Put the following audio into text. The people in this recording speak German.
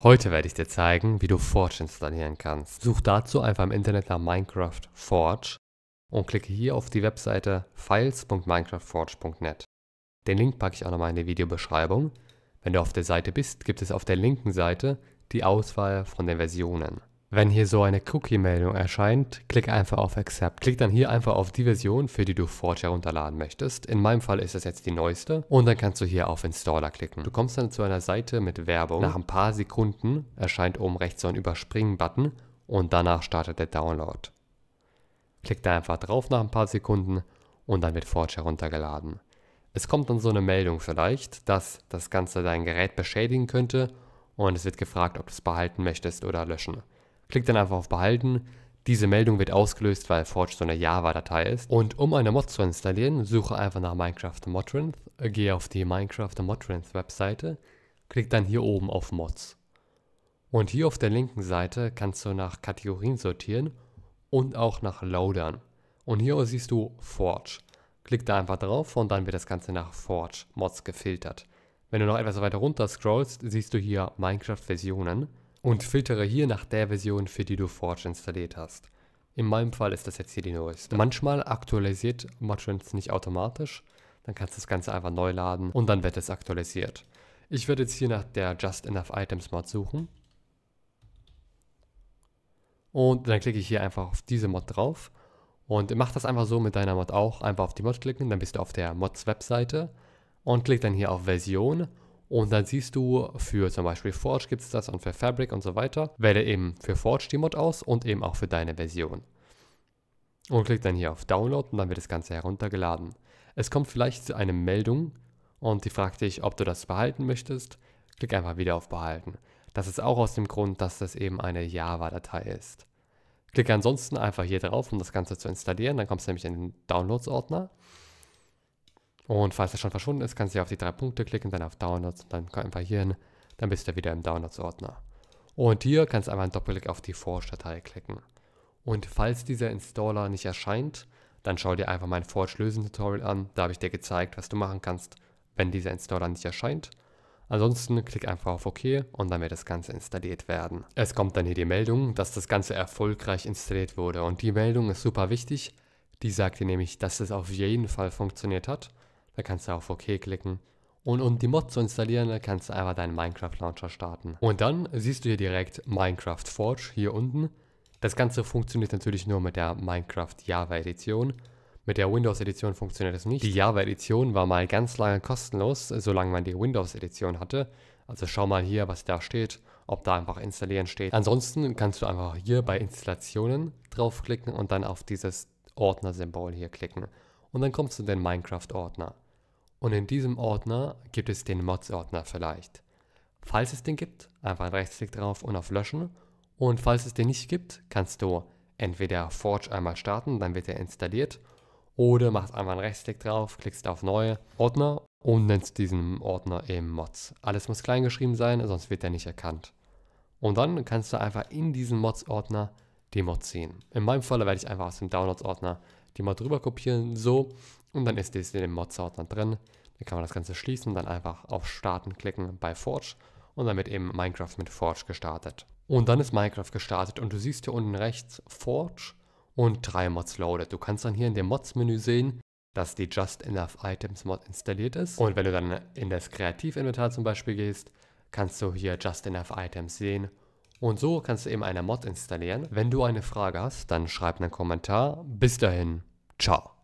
Heute werde ich dir zeigen, wie du Forge installieren kannst. Such dazu einfach im Internet nach Minecraft Forge und klicke hier auf die Webseite files.minecraftforge.net. Den Link packe ich auch nochmal in die Videobeschreibung. Wenn du auf der Seite bist, gibt es auf der linken Seite die Auswahl von den Versionen. Wenn hier so eine Cookie-Meldung erscheint, klicke einfach auf Accept. Klick dann hier einfach auf die Version, für die du Forge herunterladen möchtest. In meinem Fall ist das jetzt die neueste. Und dann kannst du hier auf Installer klicken. Du kommst dann zu einer Seite mit Werbung. Nach ein paar Sekunden erscheint oben rechts so ein Überspringen-Button und danach startet der Download. Klick da einfach drauf nach ein paar Sekunden und dann wird Forge heruntergeladen. Es kommt dann so eine Meldung vielleicht, dass das Ganze dein Gerät beschädigen könnte und es wird gefragt, ob du es behalten möchtest oder löschen. Klick dann einfach auf Behalten. Diese Meldung wird ausgelöst, weil Forge so eine Java-Datei ist. Und um eine Mod zu installieren, suche einfach nach Minecraft Modrinth, gehe auf die Minecraft Modrinth Webseite, klick dann hier oben auf Mods. Und hier auf der linken Seite kannst du nach Kategorien sortieren und auch nach Loadern. Und hier siehst du Forge. Klick da einfach drauf und dann wird das Ganze nach Forge Mods gefiltert. Wenn du noch etwas weiter runter scrollst, siehst du hier Minecraft Versionen und filtere hier nach der Version, für die du Forge installiert hast. In meinem Fall ist das jetzt hier die neueste. Manchmal aktualisiert Modtrends nicht automatisch, dann kannst du das Ganze einfach neu laden und dann wird es aktualisiert. Ich werde jetzt hier nach der Just Enough Items Mod suchen. Und dann klicke ich hier einfach auf diese Mod drauf und mach das einfach so mit deiner Mod auch. Einfach auf die Mod klicken, dann bist du auf der Mods Webseite und klick dann hier auf Version und dann siehst du, für zum Beispiel Forge gibt es das und für Fabric und so weiter. Wähle eben für Forge die Mod aus und eben auch für deine Version. Und klick dann hier auf Download und dann wird das Ganze heruntergeladen. Es kommt vielleicht zu einer Meldung und die fragt dich, ob du das behalten möchtest. Klick einfach wieder auf Behalten. Das ist auch aus dem Grund, dass das eben eine Java-Datei ist. Klicke ansonsten einfach hier drauf, um das Ganze zu installieren. Dann kommst du nämlich in den Downloads-Ordner. Und falls er schon verschwunden ist, kannst du hier auf die drei Punkte klicken, dann auf Downloads und dann einfach hier hin. Dann bist du wieder im Downloads-Ordner. Und hier kannst du einfach einen Doppelklick auf die Forge-Datei klicken. Und falls dieser Installer nicht erscheint, dann schau dir einfach mein Forge-Lösen-Tutorial an. Da habe ich dir gezeigt, was du machen kannst, wenn dieser Installer nicht erscheint. Ansonsten klick einfach auf OK und dann wird das Ganze installiert werden. Es kommt dann hier die Meldung, dass das Ganze erfolgreich installiert wurde. Und die Meldung ist super wichtig. Die sagt dir nämlich, dass es auf jeden Fall funktioniert hat. Da kannst du auf OK klicken. Und um die Mod zu installieren, kannst du einfach deinen Minecraft Launcher starten. Und dann siehst du hier direkt Minecraft Forge hier unten. Das Ganze funktioniert natürlich nur mit der Minecraft Java Edition. Mit der Windows Edition funktioniert es nicht. Die Java Edition war mal ganz lange kostenlos, solange man die Windows Edition hatte. Also schau mal hier, was da steht, ob da einfach installieren steht. Ansonsten kannst du einfach hier bei Installationen draufklicken und dann auf dieses Ordner-Symbol hier klicken. Und dann kommst du in den Minecraft-Ordner. Und in diesem Ordner gibt es den Mods-Ordner vielleicht. Falls es den gibt, einfach einen Rechtsklick drauf und auf Löschen. Und falls es den nicht gibt, kannst du entweder Forge einmal starten, dann wird er installiert. Oder machst einmal einen Rechtsklick drauf, klickst auf Neue Ordner und nennst diesen Ordner eben Mods. Alles muss klein geschrieben sein, sonst wird er nicht erkannt. Und dann kannst du einfach in diesen Mods-Ordner die Mod ziehen. In meinem Fall werde ich einfach aus dem Downloads-Ordner die Mod rüber kopieren, so und dann ist das in dem Mods-Ordner drin. Dann kann man das Ganze schließen, dann einfach auf Starten klicken bei Forge und dann wird eben Minecraft mit Forge gestartet. Und dann ist Minecraft gestartet und du siehst hier unten rechts Forge und drei Mods loaded. Du kannst dann hier in dem Mods-Menü sehen, dass die Just Enough Items Mod installiert ist. Und wenn du dann in das Kreativinventar zum Beispiel gehst, kannst du hier Just Enough Items sehen. Und so kannst du eben eine Mod installieren. Wenn du eine Frage hast, dann schreib einen Kommentar. Bis dahin, ciao.